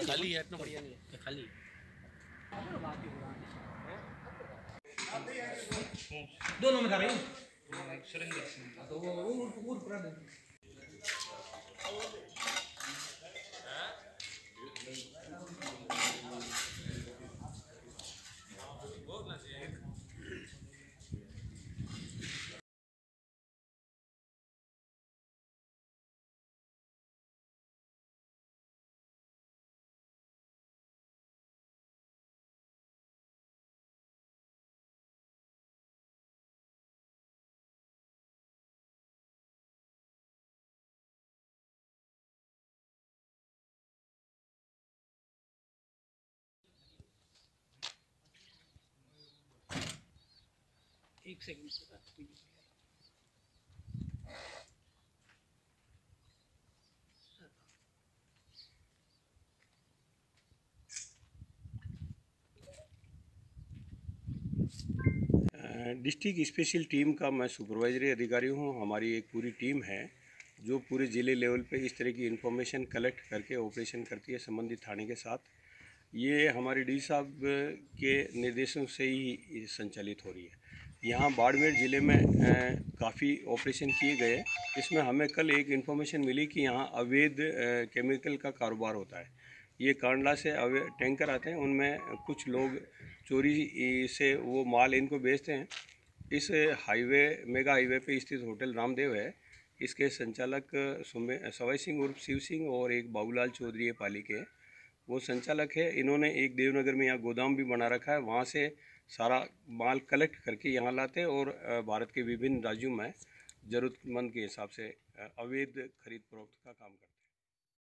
खाली है इतना बढ़िया नहीं है खाली दोनों में रही तो वो एक सेकंड से बात कीजिए डिस्ट्रिक्ट स्पेशल टीम का मैं सुपरवाइजरी अधिकारी हूँ। हमारी एक पूरी टीम है, जो पूरे ज़िले लेवल पे इस तरह की इन्फॉर्मेशन कलेक्ट करके ऑपरेशन करती है संबंधित थाने के साथ। ये हमारे डी साहब के निर्देशों से ही संचालित हो रही है। यहाँ बाड़मेर ज़िले में काफ़ी ऑपरेशन किए गए। इसमें हमें कल एक इन्फॉर्मेशन मिली कि यहाँ अवैध केमिकल का कारोबार होता है। ये कांडला से अवे टैंकर आते हैं, उनमें कुछ लोग चोरी से वो माल इनको बेचते हैं। इस हाईवे मेगा हाईवे पे स्थित होटल रामदेव है। इसके संचालक सुमे, सवाई सिंह उर्फ़ शिव सिंह और एक बाबूलाल चौधरी पाली के। वो संचालक है। इन्होंने एक देवनगर में यहाँ गोदाम भी बना रखा है। वहाँ से सारा माल कलेक्ट करके यहाँ लाते हैं और भारत के विभिन्न राज्यों में ज़रूरतमंद के हिसाब से अवैध खरीद फरोख्त का काम करते